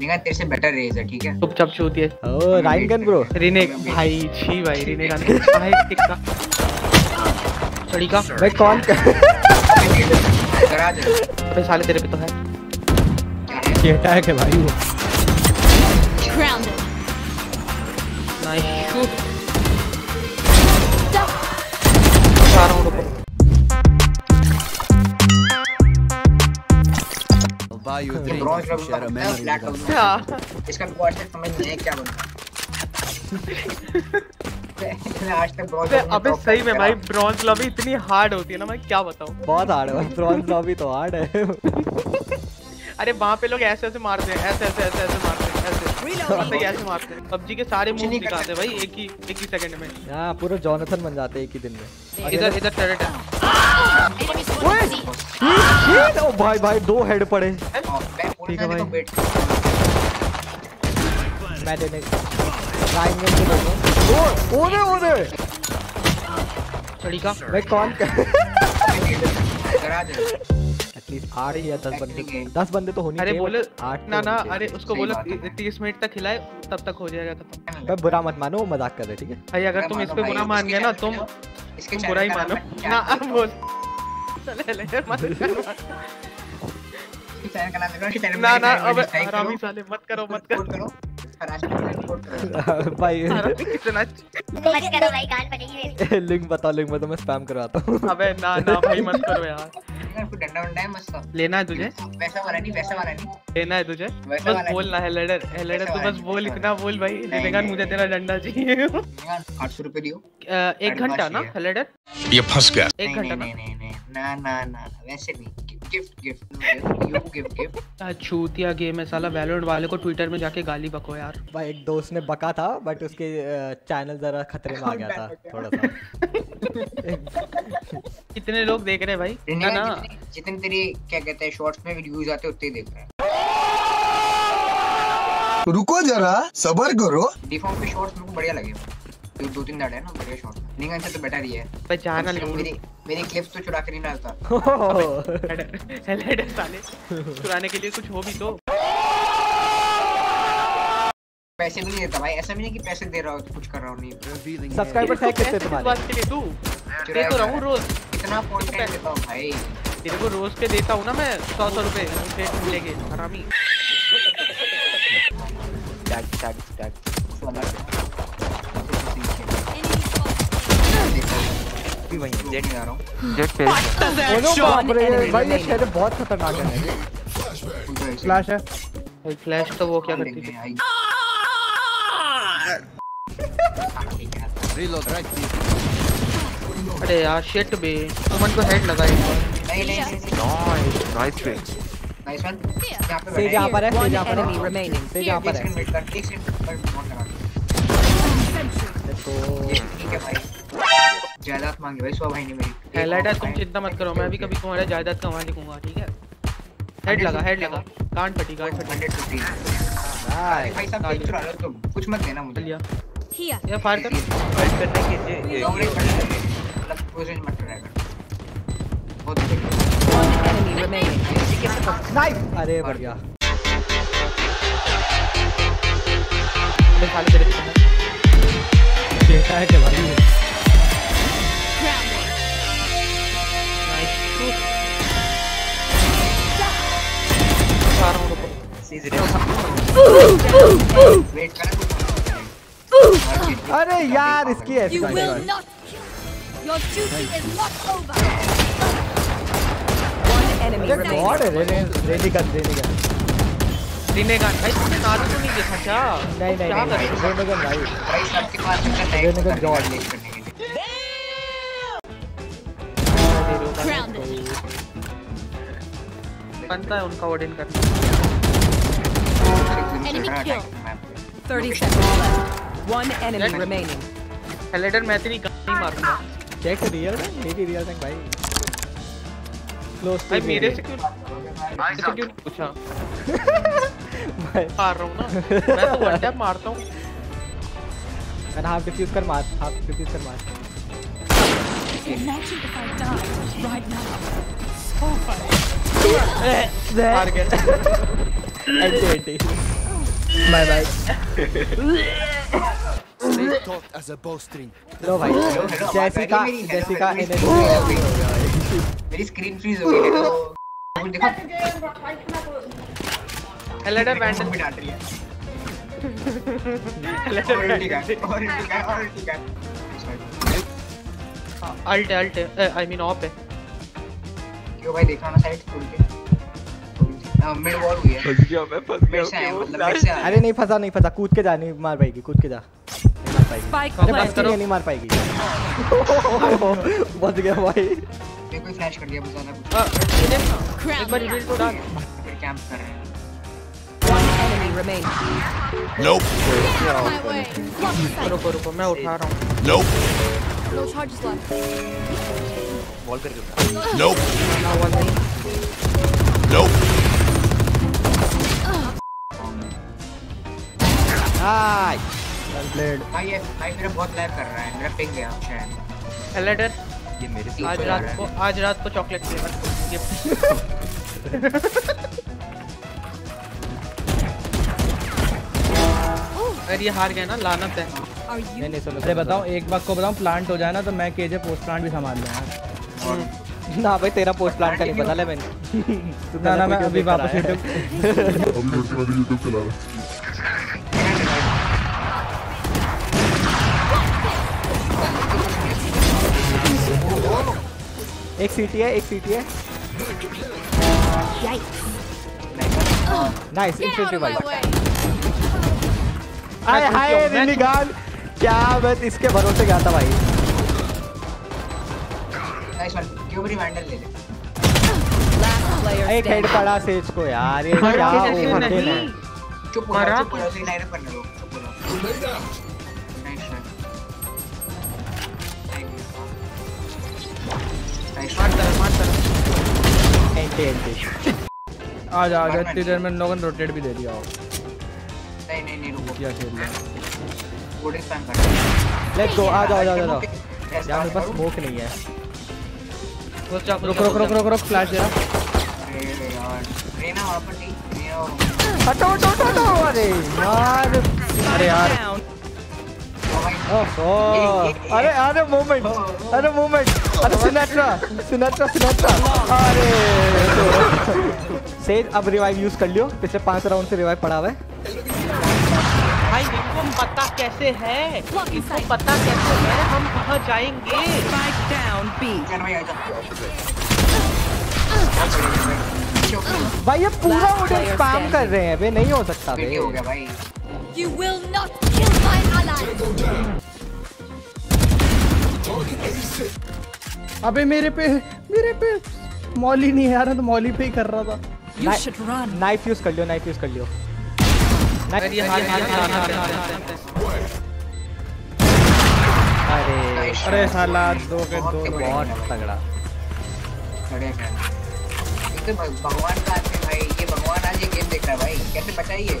निगा तेरे से बेटर रेज है ठीक है? चुपचाप छूती है ओ राइन गन ब्रो रिने भाई छी भाई रिने का भाई टिक्का चढ़ी भाई कौन करा दे। अबे साले तेरे पे तो है। ये अटैक है भाई वो नाइस शूट फ्लैट इसका समझ नहीं है क्या बनता आज तक ब्रॉन्ज अबे अबे सही में भाई ब्रॉन्ज लॉबी इतनी हार्ड होती है ना मैं क्या बताऊँ? बहुत हार्ड है ब्रॉन्ज लॉबी तो हार्ड है। अरे वहाँ पे लोग ऐसे ऐसे मारते हैं ऐसे ऐसे ऐसे ऐसे मारते हैं ऐसे। ऐसे ही ऐसे मारते हैं। पबजी के सारे मूव हैं भाई एक ही एक ही सेकंड में। हाँ पूरा जॉनथन बन जाते हैं एक ही दिन में। इधर इधर टर्रेट है. Shit! ओ भाई भाई दो हेड पड़े। पूरा ठीक है भाई। मैं देने गन से लगा। ओ ओरे ओरे चढ़ी का। भाई कौन करा दे। एटलीस्ट आठ या दस बंदे। दस बंदे तो होने अरे बोले आठ तो ना ना अरे उसको बोलो तीस मिनट तक खिलाए तब तक हो जाएगा खत्म। भाई बुरा मत मानो वो मज़ाक कर रहे ठीक है? भाई अगर तुम इस पे बुरा मान गए ना तुम बुरा ही मानो। ना बोल। चले ले मत। चैनल का नाम देखो चैनल ना ना अब हरामी साले मत करो मत कर। भाई हरामी कितना मत करो भाई पड़ेगी लिंक बताओ लिंक बताओ मैं स्पैम करवाता हूँ। अबे ना ना भाई मत करो यार। यार कोई डंडा वंडा है मस्त लेना है तुझे? वैसा वाला नहीं वैसा वाला नहीं लेना है तुझे बस वाला बोल ना है लेडर है लेडर तू बस बोल इतना बोल भाई। नहीं। मुझे तेरा डंडा चाहिए। आठ सौ रुपए दियो एक घंटा ना। लेडर ये फंस गया। एक घंटा ना। ना ना ना, वैसे नहीं। Gift gift you gift gift छूतिया game है साला? वैलोरेंट वाले को ट्विटर में जाके गाली बको यार। भाई एक दोस्त ने बका था बट उसके चैनल जरा खतरे में आ गया था थोड़ा सा। कितने लोग देख रहे हैं भाई? ना ना। जितने तेरी क्या कहते हैं शॉर्ट्स में व्यूज़ आते हैं उतने देख रहे हैं। रुको जरा सबर करो। डिफ़ॉल्ट पे शॉर्ट्स मेरे को बढ़िया लगे। दो दो तीन डाले हैं ना बढ़िया शॉर्ट नहीं से तो बेटर ही है। भाई जाना सिर्फ़ नहीं मेरी मेरी क्लिप्स तो चुरा के नहीं डालता। लेडर साले। चुराने के लिए कुछ हो भी तो। पैसे भी नहीं देता भाई। ऐसा भी नहीं कि पैसे दे रहा हूँ तो कुछ कर रहा हूँ नहीं। सब्सक्राइबर है। कितने किस तुम्हारे? बात के लिए तू दे तो रहा हूँ। रोज। कितना कंटेंट देता हूँ भाई। तेरे को रोज के देता हूँ ना मैं सौ सौ रुपए। सेट मिलेंगे हरामी। टैग टैग टैग वाला Enemy spotted. भी वहीं जेट में आ रहा हूँ। बोलो बाप रे भाई ये शहर बहुत खतरनाक है। फ्लैश है। भाई फ्लैश तो वो क्या करती थी? आई। Reload right here. अरे यार शिट बे। सुमन को हेड लगा एक नहीं नहीं नहीं नाइस नाइस वन यहाँ पे पर है यहाँ पर है। remaining. सेज यहाँ पर है। एक तो ये ठीक है भाई। जायदाद मांगी भाई सौ भाई ने मेरी। हेलाइडर तुम चिंता मत करो मैं भी कभी तुम्हारे जायदाद का वहाँ लिखूँगा ठीक है? हेड लगा हेड लगा कान फटी कान फटी। हंड्रेड फिफ्टी भाई साहब देख चुरा लो तुम कुछ मत देना मुझे। लिया ये फायर कर। फाइट करने के लिए लॉन्ग रेंज मतलब क्लोज रेंज मत ट्राई कर। बहुत बढ़िया अरे बढ़िया। मैं साले तेरे है बेटा है क्या भाई? Enemy ये remaining. गॉड है रेने रेनी गन रेनी गन रिने का भाई तुमने नारुतो नहीं देखा क्या? नहीं नहीं क्या कर रहे हो? रेनी गन भाई भाई सबके बनता है उनका ओडिन करना। Enemy kill. 30 seconds. Left. One enemy remaining. हेलेडर मैं तेरी गान नहीं मारूँगा। चेक रियल है? मेरी रियल है भाई क्लोज भाई मेरे से क्यों मेरे से क्यों पूछा। भाई मार रहा हूँ ना। मैं तो वन टैप मारता हूँ। मैंने हाफ़ डिफ्यूज कर मार हाफ़ डिफ्यूज कर मार। Imagine if I died right now. हार गया एंटी anti bye bye Stay taut as a bowstring. लो भाई हेलो हेलो जैसिका आवाज़ आ रही है मेरी? जैसिका हेलो, एनर्जी मेरी- मेरी स्क्रीन फ्रीज हो गई है तो कुछ देखो एलेडर वैंडल भी डांट रही है एलेडर और ठीक है वैंडल और ठीक है और ठीक है Sorry. Alt alt I mean off है। क्यों भाई देखा ना साइड खोल के? मिड वॉल हुई है। फंस गया मैं फंस आया मतलब अरे नहीं फंसा नहीं फंसा कूद के जा नहीं मार पाएगी कूद के जा। नहीं मार पाएगी। Spike अरे बस बस planted. करो। नहीं मार पाएगी। बच गया भाई। मेरे को फ्लैश कर दिया ज़्यादा कुछ। एक बार रिवील तो डाल। फिर कैंप कर रहे हैं। Remaining. Nope. रुको रुको मैं उठा रहा हूँ। Nope. No charges left. Nope. ना हुआ नहीं Nope. हाय ब्लेड भाई ये भाई मेरा बहुत लैग कर रहा है मेरा पिंग गया शायद एलेडर ये मेरे आज रात को आज रात को चॉकलेट फ्लेवर गिफ्ट अगर ये हार गए ना लानत है? नहीं नहीं सुनो अरे बताओ एक बात को बताऊँ प्लांट हो जाए ना तो मैं केजे पोस्ट प्लांट भी संभाल लूँगा ना भाई तेरा पोस्ट प्लांट का नहीं पता ले मैंने। ना ना मैं अभी वापस है। यूट्यूब एक सीटी है एक सीटी है। Nice my revive way. Hi रिलीगान क्या मैं इसके भरोसे गया था भाई? ले ले। एक हेड पड़ा सेज को यार ये क्या है? चुप हो जाओ चुप हो जाओ उसे लाइन अप करने चुप हो जाओ। नाइस वन कर मार कर एंटी एंटी आ जा आ जा इतनी देर में लोगन रोटेट भी दे दिया। हो नहीं नहीं नहीं रुको। क्या खेल रहे हैं स्पैम कर लेट्स गो आ जाओ आ जाओ आ जाओ। यार मेरे पास स्मोक नहीं है। रुक रुक रुक रुक रुक फ्लैश दे रहा। अरे यार रेना वहाँ पर नहीं हटो हटो हटो हटो अरे यार। अरे यार। भाई ओहो। अरे अरे मोमेंट अरे मोमेंट अरे सिनेट्रा सिनेट्रा सिनेट्रा अरे। सेज अब रिवाइव यूज़ कर लियो। पिछले पाँच राउंड से रिवाइव पड़ा हुआ है। भाई इनको पता कैसे है? इनको पता कैसे है? हम कहाँ जाएँगे? भाई ये पूरा player स्पैम कर रहे हैं बे नहीं हो सकता बे हो गया भाई। You will not kill my ally. अबे मेरे पे मेरे पे मौली नहीं आ रहा तो मौली पे ही कर रहा था। You should run. Knife use कर लियो नाइफ यूज़ कर लियो। अरे अरे साला दो के दो बहुत तगड़ा। भगवान का भाई ये भगवान आज ये गेम देख रहा है भाई। कैसे बचाइए?